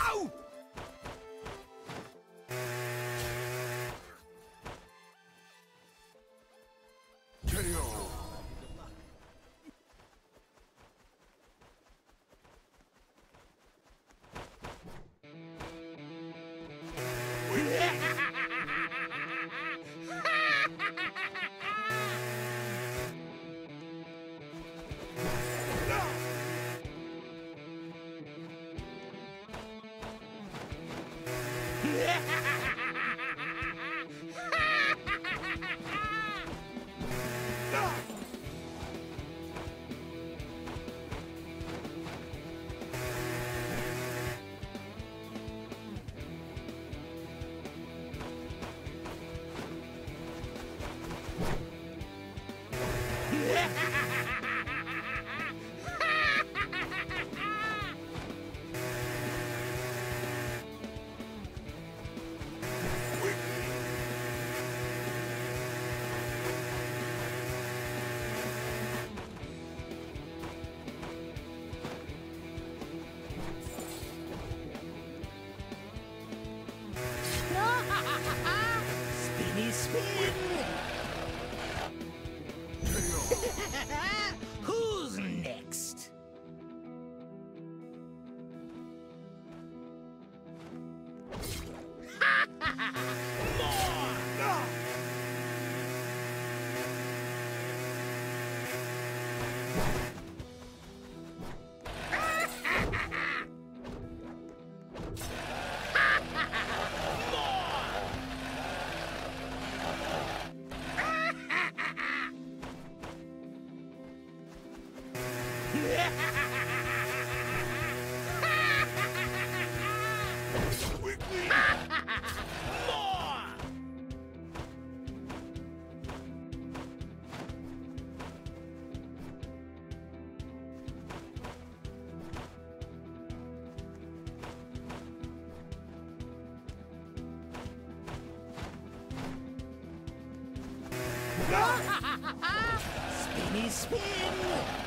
Ow! Spinny Ha ha ha! Spinny spin!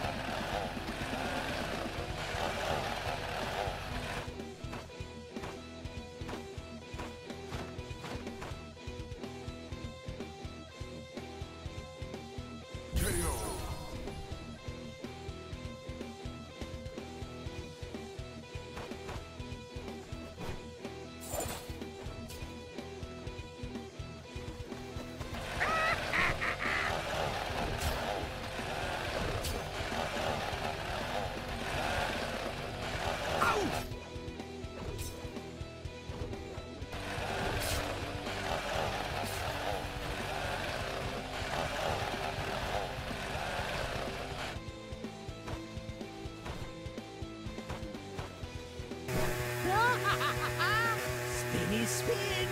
Spinny spin!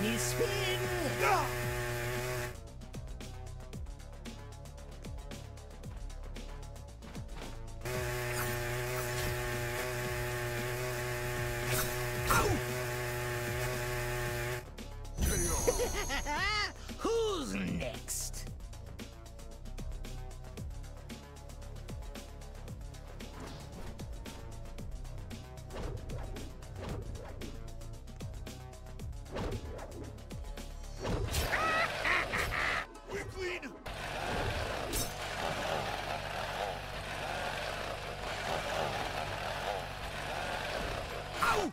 Shiny spin! Ha ha ha! Ow!